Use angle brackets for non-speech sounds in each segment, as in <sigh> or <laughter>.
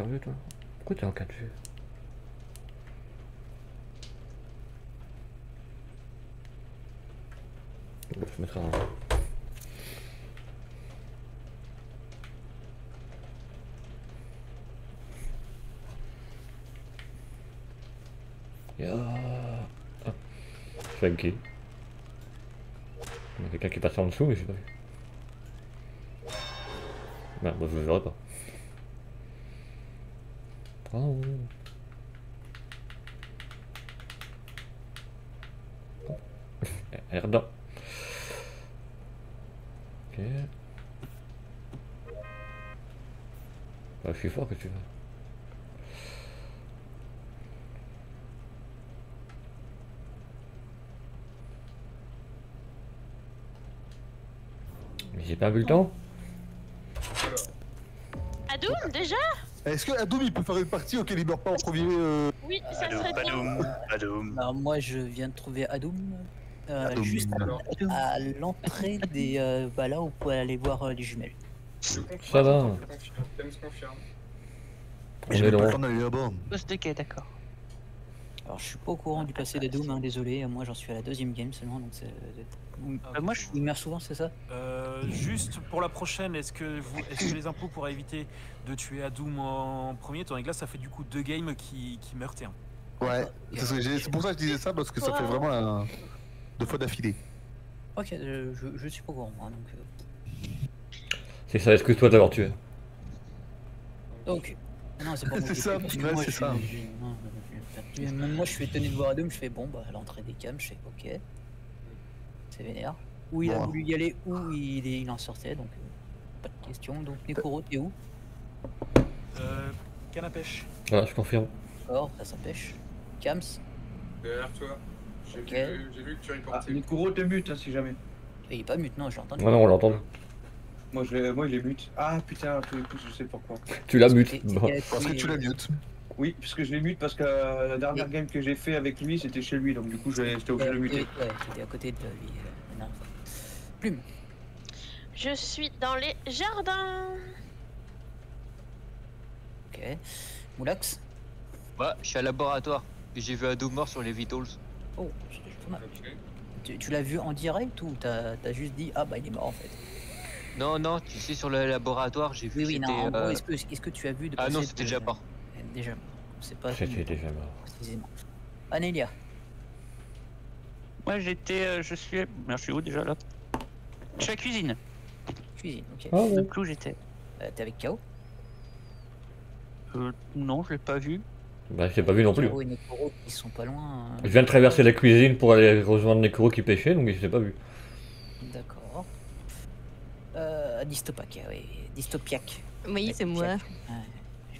Sérieux toi Pourquoi t'es en 4G Bon, je mettrai un... Ya. Ah. Funky. Il y a quelqu'un qui passe en dessous, mais j'ai pas vu. Moi je le verrai pas. Oh. <laughs> Erdan. Ok. Bah, je suis fort que tu veux. Mais j'ai pas vu le temps. Est-ce que Adoum il peut faire une partie auquel il meurt pas en premier euh, Oui, ça Adoum, serait bien. Adoum, Adoum. Alors moi je viens de trouver Adoum, euh, Adoum. juste à l'entrée des... Euh, bah là où vous pouvez aller voir euh, les jumelles. je confirme. Ça va. Je confirme. Même pas le de quai, d'accord. Alors je suis pas au courant du passé d'Adoum, hein, désolé, moi j'en suis à la deuxième game seulement, donc c'est... Bah, moi, je Il meurt souvent, c'est ça? Euh, juste pour la prochaine, est-ce que, vous, est-ce que les impôts pourraient éviter de tuer Adoum en premier? Donné que là, ça fait du coup deux games qui, qui meurent et un. Ouais, c'est pour ça que je disais ça, parce que ça fait vraiment un... deux fois d'affilée. Ok, euh, je, je suis pas au courant, moi, donc... euh, C'est ça, excuse-toi d'avoir tué? Ok. Non, c'est pas <laughs> moi C'est qui ça, ouais, c'est ça. suis- Même moi, je suis étonné de voir Adoum, je fais bon, bah, à l'entrée des cams, je fais ok. C'est vénère. Où il a Bon. voulu y aller, où il, est- il en sortait, donc euh, pas de question. Donc, Nekoro, t'es où? Euh, canne à pêche. Voilà, je confirme. D'accord, ça, ça pêche. Cams Derrière toi. J'ai vu, j'ai vu que tu Ah, reportais. Nekuro te mute hein, si jamais. Et il est pas mute, non, j'ai entendu. Non, non, on l'entend. Moi je, moi je les mute. Ah putain, je sais pourquoi. Tu l'as mute. Et- Bon. et- Parce que tu et- l'as mute. Oui, parce que je les mute parce que euh, la dernière game que j'ai fait avec lui c'était chez lui donc du coup l'ai- j'étais obligé de le muter. ouais, t'étais à côté de lui. euh. Plume. Je suis dans les jardins. Ok. Moulax. Bah, je suis à laboratoire. Et j'ai vu Adoum mort sur les Vitals. Oh, pas mal. Tu, tu l'as vu en direct ou t'as as juste dit ah bah il est mort en fait? Non, non, tu sais, sur le laboratoire, j'ai vu Oui, oui, non, en c'était. gros, euh, est-ce que, est-ce que tu as vu de Ah non, c'était déjà pas. Déjà, c'est pas C'était déjà mort. précisément. Anélia, Moi, j'étais. euh, je suis. Merde, je suis où déjà là? Je suis à la cuisine. cuisine, ok. Le bon clou, j'étais. Euh, T'es avec Kao Euh, non, je l'ai pas vu. Bah, j'ai pas vu non plus. Kao et Nekoro, ils sont pas loin. hein. Je viens de traverser la cuisine pour aller rejoindre Nekoro qui pêchait, donc je l'ai pas vu. D'accord. Euh, Dystopac, oui. Dystopiac. Oui, c'est moi. Ouais, je l'ai-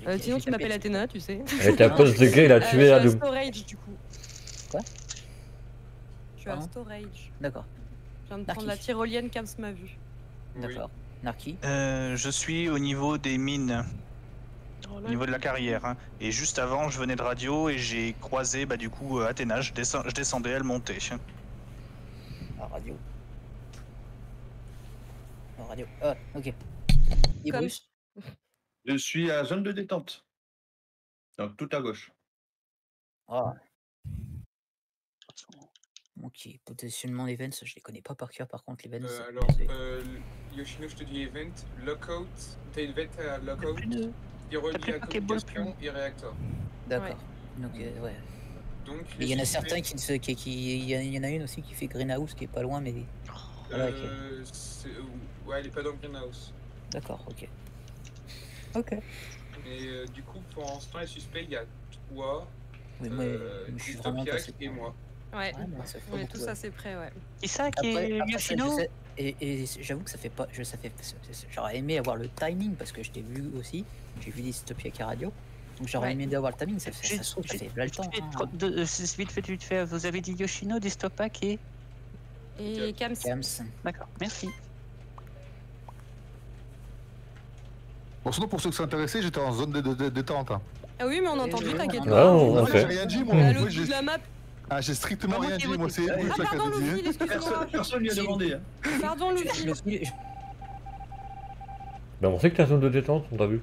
Euh, je sinon, tu m'appelles. Athéna, tu sais. Elle était à poste de gay, il a Euh, tué je suis à Adoum. storage du coup. Quoi Je suis à storage. D'accord, Je viens de prendre la tyrolienne Kams m'a vu. Oui. d'accord. Narki Euh, je suis au niveau des mines, Oh au niveau de la carrière. hein. Et juste avant, je venais de radio et j'ai croisé bah, du coup euh, Athéna. Je, descends- je descendais, elle montait. La radio. La radio. Ah, ok. Et Comme- Je suis à zone de détente. Donc tout à gauche. Ah. Ok, positionnement events, je les connais pas par cœur par contre, les events. Euh, alors, euh, Yoshino, je te dis event, lockout. T'as une vente à lockout, Plus de- ironie plus à communication et réacteur. D'accord. Donc, euh, ouais. Donc, il y en a certains qui, ne se- qui, qui- il y en- il y en a une aussi qui fait Greenhouse qui est pas loin, mais voilà. Euh, c'est- ouais, elle est pas dans le greenhouse. d'accord, ok. Ok. Mais euh, du coup, pour l'instant, les suspects, il y a toi, Oui, moi, euh, je suis vraiment et moi. Ouais, Ouais, moi, ça fait on est tous assez près, ouais. Qui ça qui Après, est après, ça, je Yoshino sais- et, et j'avoue que ça fait pas. Je, ça fait, j'aurais aimé avoir le timing parce que je t'ai vu aussi. J'ai vu Dystopia à radio. Donc j'aurais Ouais. aimé avoir le timing. Ça, J'ai- ça, se trouve, ça j'ai- fait là le temps. Vite fait, hein. de- vite fait, vite fait. Vous avez dit Yoshino, Dystopac et. Et Kams, Kams. D'accord, merci. Bon, sinon, pour ceux qui s'intéressaient, j'étais en zone de, de, de, détente. Hein. Ah oui, mais on entend plus, t'inquiète pas. Ah, on. J'ai rien dit, moi. Bah, là, l'autre bout de la map. Ah, j'ai strictement rien dit, moi, c'est Ah, pardon, Louis, hein. excuse-moi. Personne lui a demandé. Pardon, Louis. Ben, bah, on sait que t'es en zone de détente, on t'a vu.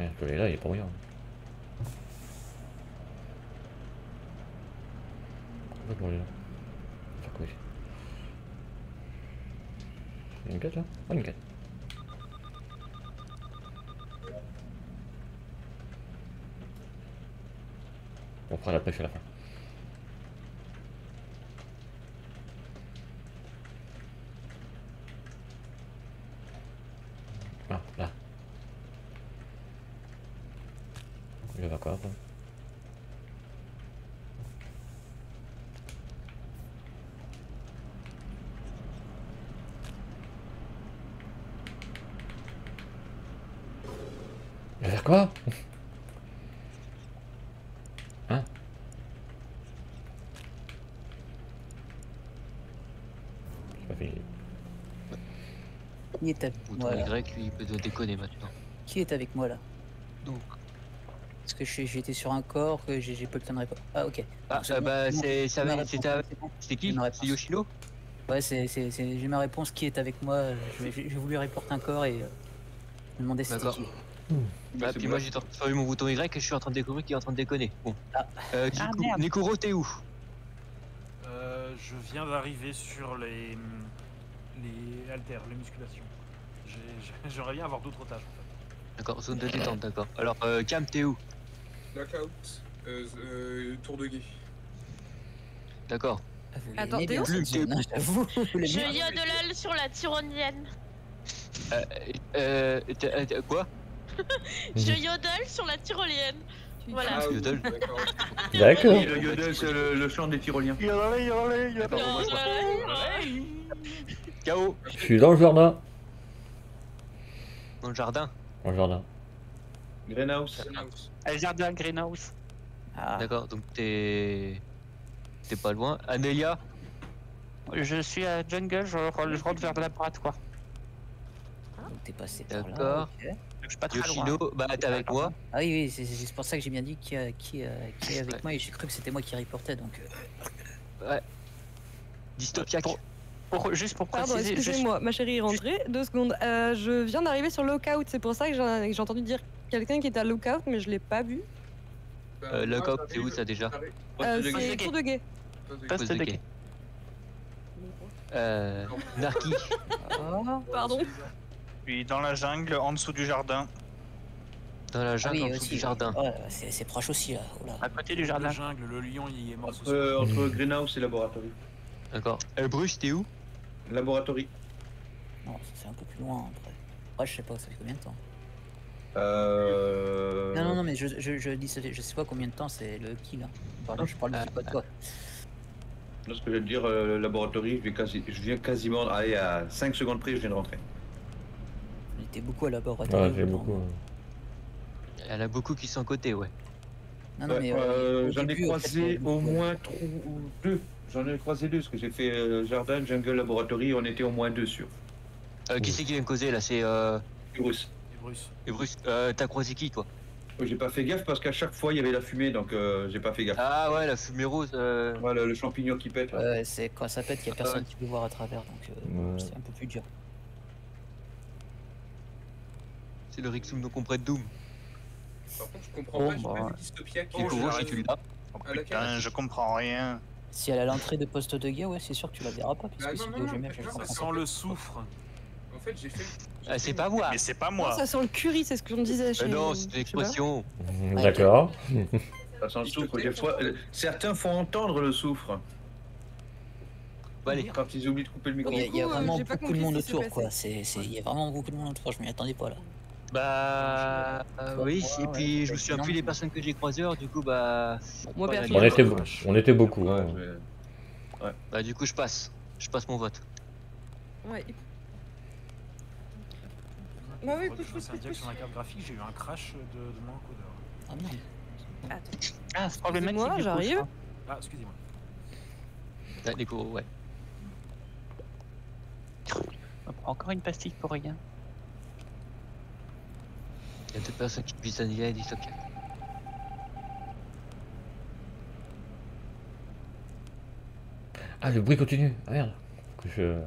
Eh, je l'ai là, il est pas moyen. En fait, on est là. Il y a une quête là Ah, une quête. On fera la pêche à la fin. Ah, là. Je vais faire quoi après Je vais faire quoi Hein J'ai pas fini. Qui est avec Ou moi là Y, lui, il peut déconner maintenant. Qui est avec moi là Donc. Parce que je suis- j'étais sur un corps que j'ai j'ai pas le temps de répondre. Ah ok. Ah, Donc, euh, bah, c'est c'était qui C'est. Yoshino Ouais, c'est, j'ai ma réponse. Qui est avec moi Je vais- J'ai voulu reporter un corps et euh, me demander c'était D'accord. qui. Ah, puis moi j'ai transféré mon bouton Y et je suis en train de découvrir qu'il est en train de déconner. Bon. Ah. Euh, Ah, t'es où? Euh, je viens d'arriver sur les. Les haltères, les musculations. J'ai- j'ai- <laughs> J'aimerais bien avoir d'autres tâches en fait. D'accord, zone de détente, d'accord. Alors, euh, Cam, t'es où? Lockout, euh, euh, tour de guet. D'accord. Ah, Attends, t'es où? j'avoue. Je yodel sur la tyrolienne. Euh, euh, euh, quoi? <laughs> Je yodel sur la tyrolienne. Voilà. Ah Yodel. <laughs> d'accord. Oui, le yodel, c'est le, le chant des tyroliens. KO Je suis dans le jardin. Dans le jardin. Dans le jardin. Greenhouse. Greenhouse. El Jardin Greenhouse. Ah, D'accord, donc t'es. T'es pas loin. Anelia Je suis à Jungle, je, re- je rentre vers la droite quoi. donc t'es passé par là. D'accord. ok. Je suis pas très loin. Yoshino, bah t'es avec moi. Ah oui, oui, c'est, c'est pour ça que j'ai bien dit qui, euh, qui, euh, qui est avec Ouais. moi et j'ai cru que c'était moi qui reportais donc. euh, Dystopiaque. Pour- Pour- juste pour Pardon, préciser, je excusez-moi, ma chérie est rentrée. Deux secondes. Euh, je viens d'arriver sur Lookout, c'est pour ça que j'ai entendu dire quelqu'un qui était à Lookout, mais je l'ai pas vu. Euh, j'arrive- c'est où, ça, déjà Euh, c'est. Tour de Guet. poste de quai. Euh. Narki. Ah, Pardon. Puis dans la jungle, en dessous du jardin. Dans la ah jungle, oui, en dessous aussi. du jardin. Ouais, c'est, c'est proche aussi là. Oula. à côté du jardin. jungle, le lion, il est mort ce Entre, soir. entre Greenhouse et Laboratory. D'accord. Euh, Bruce, t'es où? Laboratory. Non, c'est un peu plus loin après. Ouais, je sais pas, ça fait combien de temps? Euh... Non, non, non, mais je, je, je dis, ça fait- je sais pas combien de temps c'est le kill. Hein. Pardon, je parle Ah, de pas de toi. Là, ce que je vais te dire, euh, Laboratory, je, vais quasi, je viens quasiment. Allez, à 5 secondes près, je viens de rentrer. On était beaucoup à laboratoire. Ouais, j'ai beaucoup. euh. Il y en a beaucoup qui sont côté, ouais. Non, non, Ouais, mais. euh, au J'en ai début, en fait, croisé au moins trois ou deux. J'en ai croisé deux, parce que j'ai fait euh, Jardin, Jungle, Laboratory, on était au moins deux sur. Euh, qui c'est qui vient de causer là? C'est euh. Bruce. Et Bruce. et Bruce. Euh, t'as croisé qui toi? J'ai pas fait gaffe parce qu'à chaque fois il y avait la fumée donc euh, j'ai pas fait gaffe. Ah ouais, la fumée rose. Euh... Voilà le champignon qui pète. là. Ouais, ouais, c'est quand ça pète qu'il y a personne qui peut voir à travers, donc euh, Ouais. c'est un peu plus dur. C'est le Rixum donc on prête Doom. Par contre, je comprends Oh, pas, j'ai bah, pas vu Dystopia qui Et est. Oh, putain, je comprends rien. Si elle a l'entrée de poste de guerre, ouais, c'est sûr que tu la verras pas, puisque Ah, c'est non, non, jamais, non, je Ça sent le soufre. En fait, j'ai fait. Ah, c'est pas moi. Mais c'est pas Non, moi. ça sent le curry, c'est ce que je me disais. Chez... Euh, non, c'est une je sais pas. expression. Ouais, D'accord. <laughs> Ça sent le soufre. Des fois, euh, certains font entendre le soufre Bon, allez. quand ils oublient de couper le micro. Il y a, euh, vraiment beaucoup de monde autour, quoi. il y a vraiment beaucoup de monde autour, je m'y attendais pas là. Bah. euh, oui, Ouais, et ouais, puis ouais, je me souviens plus les personnes que j'ai croisées, alors, du coup, bah. Moi, On était, on était beaucoup. Ouais, hein. je vais- Bah, du coup, je passe. Je passe mon vote. Ouais. Bah oui, écoute, je je fasse un sais diag sur ma carte graphique, j'ai eu un crash de, de mon encodeur. Ah non. Attends. Ah, c'est problématique. Excusez-moi, du coup, j'arrive. Ah, excusez-moi. Là, les ouais. Encore une pastille pour rien. Il y a deux personnes qui visent Anelia et Dystopiaque. Ah, le bruit continue. Ah merde. Que je.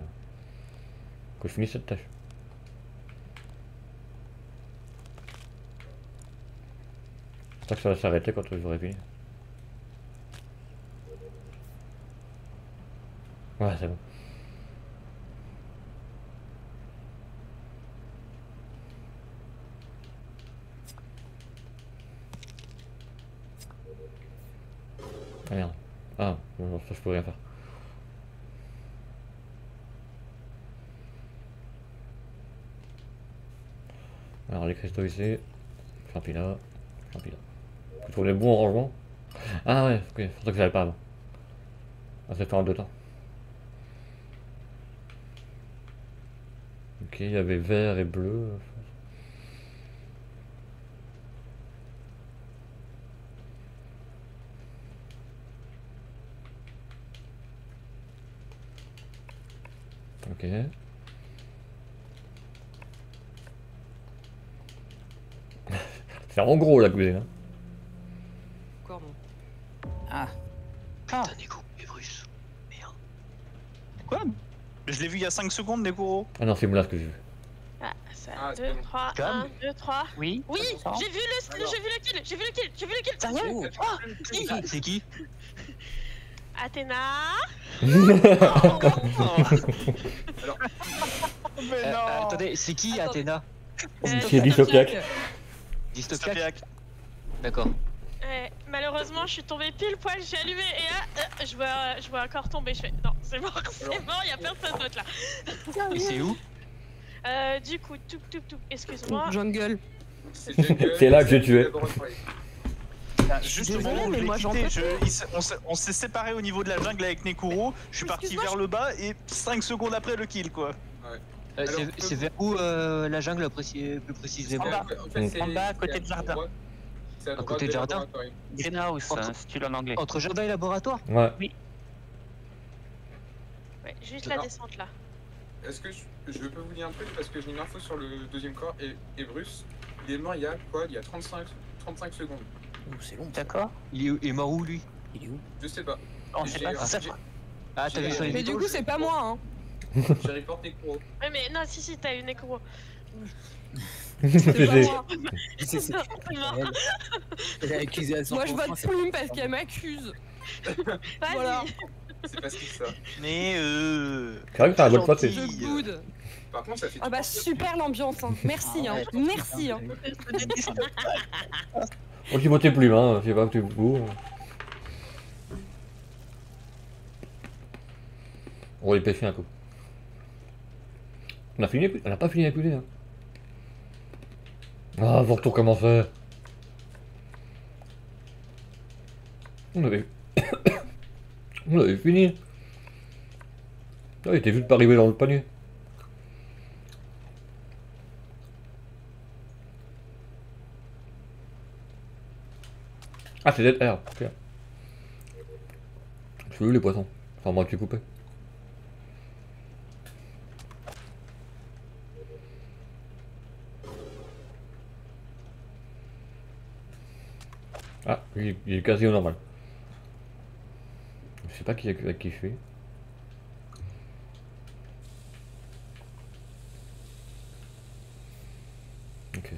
Que je finisse cette tâche. J'espère que ça va s'arrêter quand j'aurai fini. Ouais, c'est bon. Ah merde. Ah, non, ça je peux rien faire. Alors les cristaux ici, champignon, champignon. Faut trouver les bons rangements. Ah ouais, ok, c'est ça que j'avais pas avant. Ah, c'est fait en deux temps. Ok, il y avait vert et bleu. Ok. <laughs> C'est en gros la cuisine. hein. Cordon. Ah, Putain, Nico, et Bruce. Merde. Quoi? Je l'ai vu il y a 5 secondes, Nekuro. Ah non, c'est Moulin que j'ai vu. Ah, ça, Ah, c'est 2, bon. 3, Calme. 1, 2, 3. Oui Oui, j'ai vu le, j'ai vu le kill, j'ai vu le kill, j'ai vu le kill, j'ai vu le kill. oh, C'est qui? Athéna. Mais Euh, euh, Attendez, c'est qui. Athéna Euh, C'est Dystopiac. Dystopiac. D'accord. Ouais, malheureusement, je suis tombée pile poil, j'ai allumé et là, euh, je vois, je vois un corps tomber. Je fais non, c'est mort, <laughs> c'est mort, il y a personne d'autre là. Et c'est où Euh, du coup, tout, tout, tout, excuse-moi. Jungle. C'est jungle, C'est là que j'ai tué. Laboratoire. Ah, Juste au désolée, moment où mais je l'ai moi, j'en quitté, peux je- il s'est- on s'est- on s'est séparés au niveau de la jungle avec Nekuro. Je suis parti vers le bas et 5 secondes après le kill quoi. Euh, c'est- vers où euh, la jungle précis- plus En précisément bas, en fait, Mm. c'est- En bas, à côté de jardin. à côté de jardin. Greenhouse, Entre- hein, si tu l'as en anglais. Entre jardin et laboratoire? Ouais. Ouais, juste la descente là. Est-ce que je, je peux vous dire un truc? Parce que j'ai une info sur le deuxième corps et, et Bruce, il est mort il y a quoi? Il y a 35, 35 secondes. C'est long. D'accord il est, où- il est mort où lui? Il est où? Je sais pas. On J'ai- pas j'ai-. Ah, t'as vu sur les Mais du vidéos coup, c'est pas moi, hein. <laughs> J'ai reporté Kuro. Ouais, mais non, si, si, t'as eu Nekuro. C'est pas J'ai- moi. C'est- c'est- C'est mort. elle. Elle a accusé à 100%, Moi, je vote c'est- plume parce qu'elle m'accuse. Vas-y. Voilà. C'est pas ce qu'il ça. Mais euh. C'est vrai que t'as un bon Gentil. pote. Je good. Par contre, ça fait. Ah bah super l'ambiance. Hein. Merci. Ah Hein. ouais, Merci. Hein. <laughs> <laughs> Moi j'ai voté plus, hein. Je sais pas, tu vous. On va les pêcher un coup. On a fini, on a pas fini d'épuler. Hein. Ah, voir tout commencer. On avait. <coughs> On avait fini. Ah, il était juste pas arrivé dans le panier. Ah, c'est air, ok. Je où les poissons? Enfin, moi ai coupé. Ah, il est, quasi au normal. Je sais pas qui, avec qui je. Ok.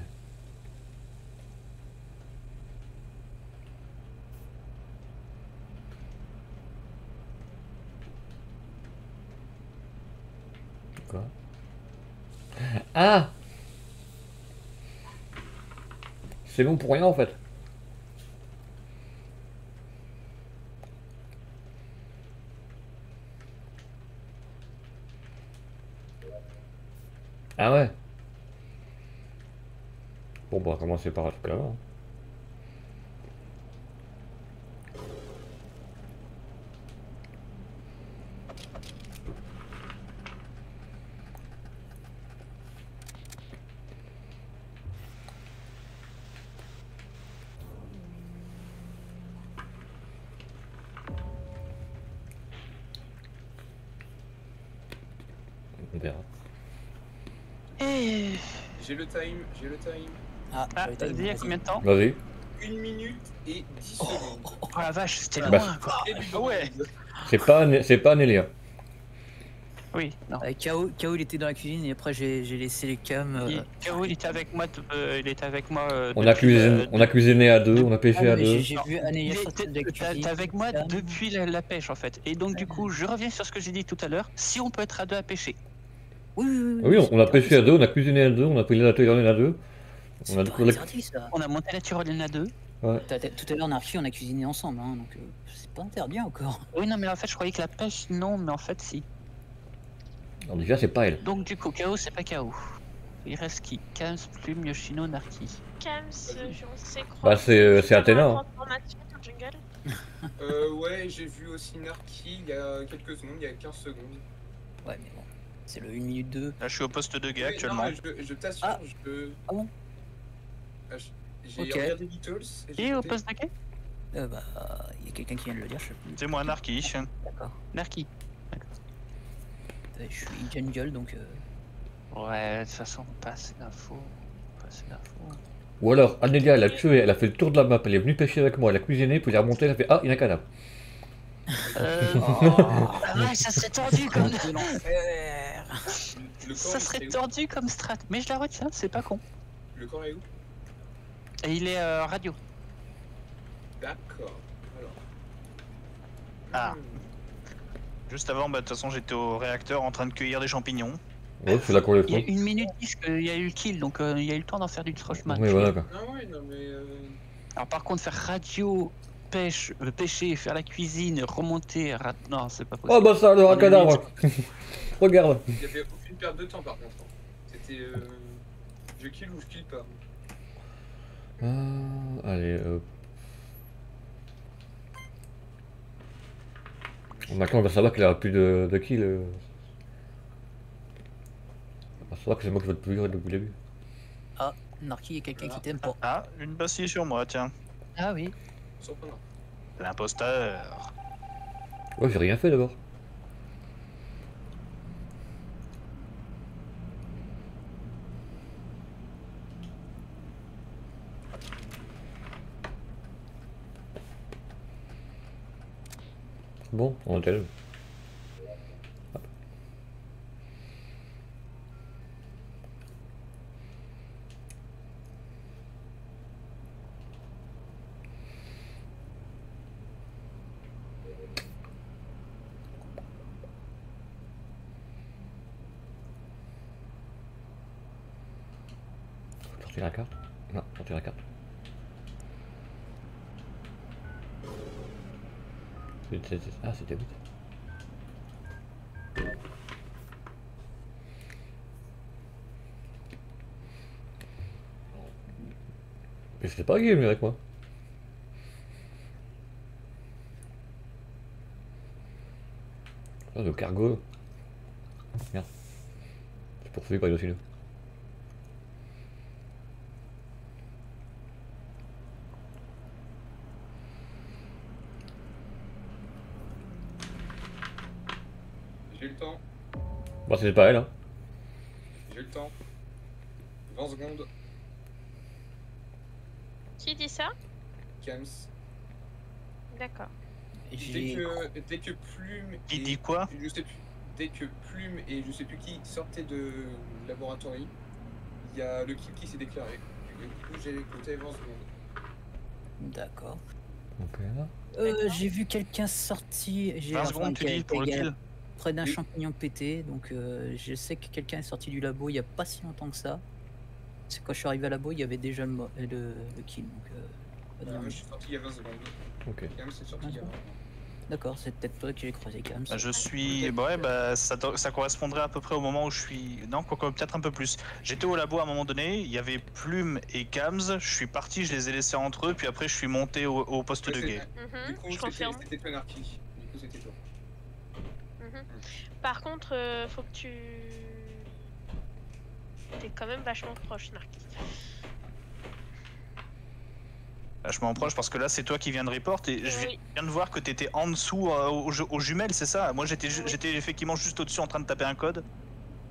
Quoi Ah C'est bon pour rien en fait. Ah ouais Bon bah on va commencer par là-bas. hein. On verra. J'ai le time, j'ai le time. Ah, Ah, vas-y, il y a combien de temps Vas-y. Une minute et 10 secondes. Oh la vache, c'était Bah. loin quoi. Et du Ah ouais. C'est pas, pas Nélia. Oui, non. Euh, KO, KO, il était dans la cuisine et après j'ai laissé les cams. euh, Il, KO, il était avec moi. euh, il était avec moi. euh, On a, cuisiné, euh, on a cuisiné à deux, on a ah, pêché à mais deux. j'ai- vu T'es avec moi depuis la, la pêche en fait. Et donc du coup, je reviens sur ce que j'ai dit tout à l'heure. Si on peut être à deux à pêcher. Oui, oui, oui. Ah oui, on, on a pêché à deux, on a cuisiné à deux, on a pris la tyrolienne à deux. On a pas découvert la- interdit ça. On a monté la tyrolienne à deux. Tout à l'heure, Narki, on a cuisiné ensemble, hein, donc euh, c'est pas interdit encore. Oui, non, mais en fait, je croyais que la pêche, non, mais en fait, si. Alors déjà, c'est pas elle. Donc du coup, KO, c'est pas KO. Il reste qui? Kams, Plume, Yoshino, Narki. Kams, euh, je sais croire. Bah, c'est, euh, c'est Athéna, hein. Euh, ouais, j'ai vu aussi Narki il y a quelques secondes, il y a 15 secondes. Ouais, mais bon, c'est le 1 minute 2. Là, je suis au poste de gars actuellement. Non, je, je t'assure, Ah. je. Ah bon Ah, je- J'ai Ok. regardé Beatles. et Qui est au poste de quai Euh, bah, il y a quelqu'un qui vient de le dire, je sais plus. C'est moi, Narki. D'accord. Narki. Euh, Je suis jungle, donc. euh, Ouais, de toute façon, pas assez d'infos. Pas assez d'infos. Ou alors, Anélia, elle a tué, elle a fait le tour de la map, elle est venue pêcher avec moi, elle a cuisiné, puis elle est remontée, elle a fait Ah, il y a un cadavre. Euh, <laughs> ah ouais, ça serait tordu comme. Le corps, Ça serait tordu comme strat. Mais je la retiens, c'est pas con. Le corps est où Et il est euh, radio. D'accord. Alors. Ah. Juste avant, bah, de toute façon, j'étais au réacteur en train de cueillir des champignons. Ouais, c'est là qu'on les Il y a fait. une minute 10 qu'il y a eu le kill, donc euh, il y a eu le temps d'en faire du Trochman. Oui, voilà quoi. Ah ouais, non mais. Euh... Alors par contre, faire radio, pêche, euh, pêcher, faire la cuisine, remonter, ra- non, c'est pas possible. Oh bah ça, alors un On est cadavre Regarde Il y avait aucune perte de temps par contre. hein. C'était. Euh... Je kill ou je kill pas. Ah, allez, euh... Maintenant, on va savoir qu'il aura plus de, euh. On va savoir que c'est moi qui vais le plus depuis le début. Narki, il y a quelqu'un qui t'aime pas. Ah, une bastille sur moi, tiens. Ah oui. L'imposteur. Ouais, j'ai rien fait d'abord. Bon, on est Sortir la carte Non, sortir la carte. Ah, c'était vite. Mais c'était pas game avec moi. Ah, le cargo. Merde. C'est poursuivi par Yoshino. J'ai le temps. Bah, c'était pas elle, hein. J'ai le temps. 20 secondes. Qui dit ça? Kams. D'accord. Dès J'ai. que, dès que Plume. Qui et- dit quoi? Je sais plus. Dès que Plume et je sais plus qui sortaient de laboratoire, il y a le kill qui s'est déclaré. Et du coup, j'ai écouté 20 secondes. D'accord. Ok. Euh, j'ai vu quelqu'un sorti. J'ai 20 enfin, secondes, tu dis, pour le kill Près d'un Oui. champignon pété, donc euh, je sais que quelqu'un est sorti du labo il y a pas si longtemps que ça. C'est quand je suis arrivé à labo, il y avait déjà le, le, le kill. Donc, euh, pas Euh, danger. je suis sorti il y a 20 secondes. Ok. Kams est sorti il y a 20 D'accord, c'est peut-être toi que j'ai croisé quand même. Bah, Je suis. bah Ouais, bah ça, correspondrait à peu près au moment où je suis. Non, quoi, quoi, peut-être un peu plus. J'étais au labo à un moment donné, il y avait Plume et Kams, je suis parti, je les ai laissés entre eux, puis après je suis monté au, au poste Ouais, de guet. Du coup, je c'était confirme. c'était toi, Narki. Du coup, c'était toi. Mhm. Par contre, euh, faut que tu. T'es quand même vachement proche, Narki. Vachement proche parce que là c'est toi qui viens de report et je Oui. viens de voir que t'étais en dessous euh, aux, ju- aux jumelles, c'est ça? Moi j'étais ju- Oui. j'étais effectivement juste au-dessus en train de taper un code.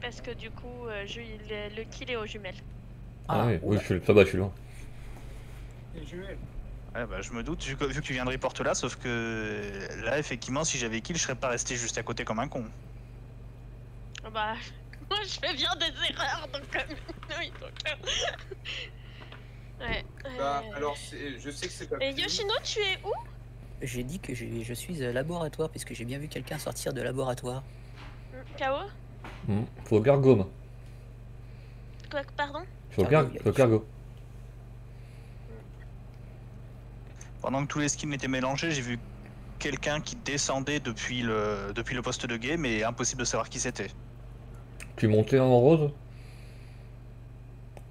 Parce que du coup, euh, je- le, le kill est aux jumelles. Ah, oui, oui, je suis, ça va, je suis loin. Les jumelles. Ouais, bah je me doute, vu que, vu que tu viens de report là, sauf que euh, là, effectivement, si j'avais kill, je serais pas resté juste à côté comme un con. Ah, bah je me doute, vu que, vu que tu viens de report là, sauf que là, effectivement, si j'avais kill, je serais pas resté juste à côté comme un con. Bah, <laughs> moi je fais bien des erreurs, donc euh, oui, donc. euh, <laughs> ouais. Bah, euh, alors, je sais que c'est pas. Et. Yoshino, tu es où? J'ai dit que je suis à laboratoire puisque j'ai bien vu quelqu'un sortir de laboratoire. KO Hmm. Faut le cargo, moi. Quoi, pardon? Faut le, Ah car... oui, il y a faut le des- cargo. Pendant que tous les skins étaient mélangés, j'ai vu quelqu'un qui descendait depuis le, depuis le poste de game et impossible de savoir qui c'était. Tu montais en rose?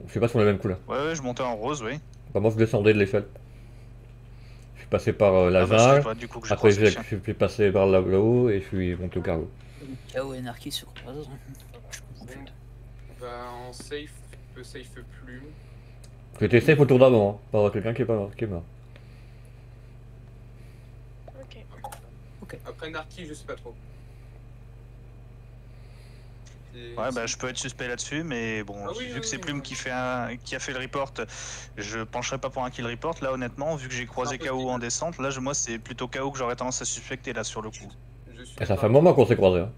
Je sais pas si on a la même couleur. Ouais, ouais, je montais en rose, oui. Bah, moi, je descendais de l'échelle. Je suis passé par euh, la Ah bah, du coup, que Après, je suis passé par là- là-haut et je suis monté au cargo. Chaos et Anarchy se croisent. Je comprends plus. Bah, en safe, je peux safe Plume. J'étais safe au tour d'avant, hein, par quelqu'un qui est pas mort. Qui est mort. Ok. Après Narki, je sais pas trop. Et- Ouais, bah je peux être suspect là-dessus, mais bon, Ah oui, vu oui, que c'est oui, Plume oui. qui, fait un, qui a fait le report, je pencherai pas pour un kill report. Là, honnêtement, vu que j'ai croisé. KO en descente, là, je- moi, c'est plutôt KO que j'aurais tendance à suspecter là sur le coup. je suis Et ça pas- fait un moment qu'on s'est croisés. Hein.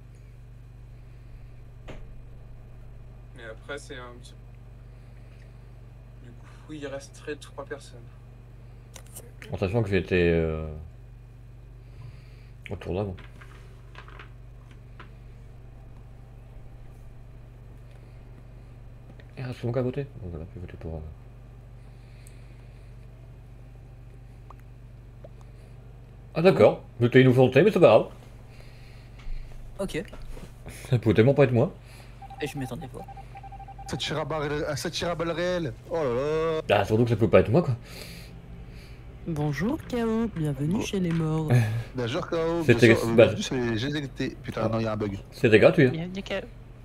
Mais après, c'est un petit. Du coup, il resterait trois personnes. En sachant que j'étais euh... au tour d'avant. Ah, c'est bon qu'à voter Bon, voilà, je vais voter pour. euh, Ah, d'accord. J'étais innocenté, mais c'est pas grave. Ok, Ça pouvait tellement pas être moi. et je m'y attendais pas. Ça tire à balle, ça tire à balle réelle. Oh là là. Ah, surtout que ça peut pas être moi, quoi. Bonjour K.O., bienvenue chez les morts. <laughs> Sûr, KO. C'était- bienvenue, GZT. Putain, non, il y a un bug. C'était gratuit. Hein. Bienvenue, K-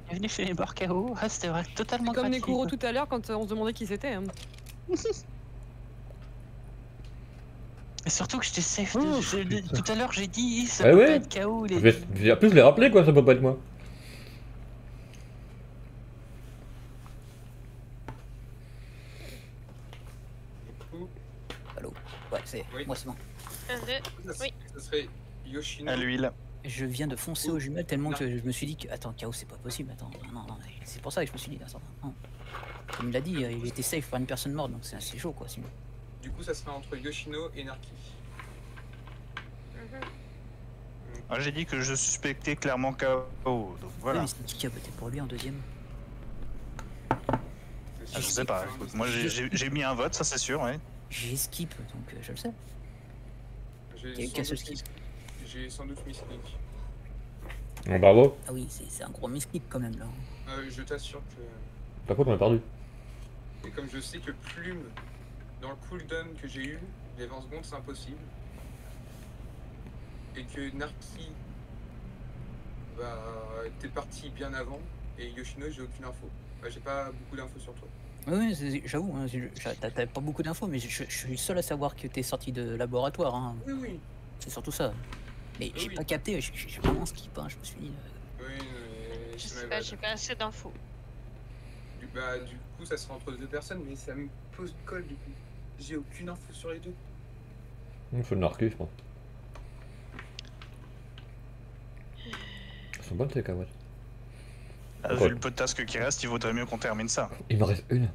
Bienvenue chez les morts KO. Ah, c'était vrai, totalement Comme gratuit. Nekuro tout à l'heure quand euh, on se demandait qui c'était. hein. <laughs> Et surtout que j'étais safe. Oh, je- tout à l'heure, j'ai dit ça Ouais, peut ouais. pas être KO. Les... je vais- En plus, je l'ai rappelé, quoi, ça peut pas être moi. Allô? Ouais, c'est Oui. moi, c'est bon. Un, deux. ça, Oui. ça serait Yoshino. À l'huile. Je viens de foncer aux jumelles tellement que je me suis dit que. Attends, Chaos, c'est pas possible. Attends, non, non, c'est pour ça que je me suis dit. Attends, non. Comme il l'a dit, euh, il était safe par une personne morte, donc c'est assez chaud quoi. sinon. Du coup, ça serait entre Yoshino et Narki. Mhm. Ah, j'ai dit que je suspectais clairement KO. Donc voilà. mais c'est qui qui a voté pour lui en deuxième Ah, je sais pas. écoute, moi, j'ai mis un vote, ça c'est sûr, ouais. J'ai skip, donc euh, je le sais. J'ai sans doute skip mis- J'ai sans doute mis Sneak. Bon, bravo. Ah oui, c'est un gros misclick quand même là. Euh, je t'assure que. Par contre, on a perdu. Et comme je sais que Plume, dans le cooldown que j'ai eu, les 20 secondes c'est impossible. Et que Narki bah, était parti bien avant. Et Yoshino, j'ai aucune info. Bah, j'ai pas beaucoup d'infos sur toi. Oui, oui, j'avoue, hein, t'as pas beaucoup d'infos, mais je, je suis le seul à savoir que t'es sorti de laboratoire. Hein. Oui, oui. C'est surtout ça. Mais Oui, j'ai oui. pas capté, j'ai vraiment skip, hein, je me suis dit. euh, Oui, mais Je sais pas, j'ai pas assez d'infos. Du, bah, du coup, ça sera entre deux personnes, mais ça me pose colle du coup. J'ai aucune info sur les deux. Il faut le narquer, je pense. Elles sont bonnes ces cacahuètes. Ah, vu le peu de tasks qui reste, il vaudrait mieux qu'on termine ça. Il m'en reste une.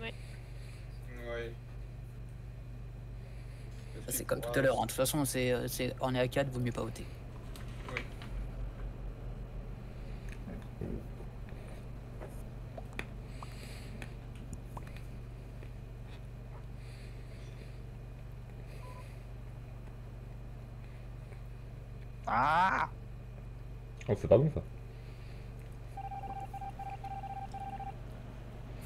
Ouais. ça, C'est comme tout à l'heure, hein. de toute façon, c'est, euh, c'est- on est à 4, vaut mieux pas voter. Ah Oh, c'est pas bon ça.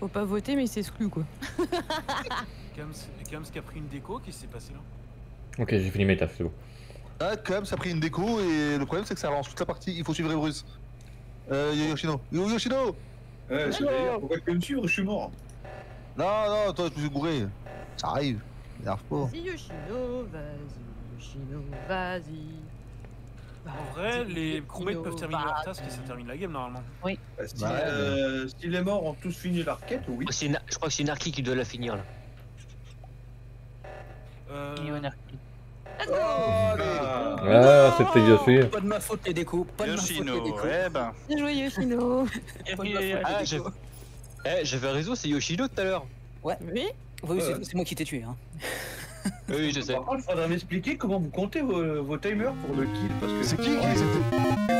Faut pas voter, mais il s'exclut quoi. <laughs> Kams, Kams qui a pris une déco, qu'est-ce qui s'est passé là? Ok, j'ai fini mes tâches, c'est bon. Ah, ça a pris une déco et le problème c'est que ça relance toute la partie. Il faut suivre les Bruce. Euh, Yo- Yoshino. Yo Yoshino Euh, c'est d'ailleurs, pourquoi tu me suivre Je suis mort. Non, non, toi, je me suis gouré. Ça arrive. M'énerve pas. Vas-y Yoshino, vas-y Yoshino, vas-y. En vrai, les crewmates peuvent terminer leur task et ça termine la game normalement. Oui. Si, Bah, euh, si les morts ont tous fini leur quête, oui. C'est Na- Je crois que c'est Narki qui doit la finir là. Euh, Il Narki. Ah, Ah, c'était Yoshi. Pas de ma faute les décos, pas de ma faute les Yoshino, décos. ouais ben. Bien joué Yoshino. <laughs> Les Ah, Eh, j'avais raison, c'est Yoshino tout à l'heure. Ouais. Oui. Oui, c'est Ouais. c'est moi qui t'ai tué. Hein. Oui, je sais. Par contre, il faudra m'expliquer comment vous comptez vos, vos timers pour le kill parce que. C'est qui qui c'était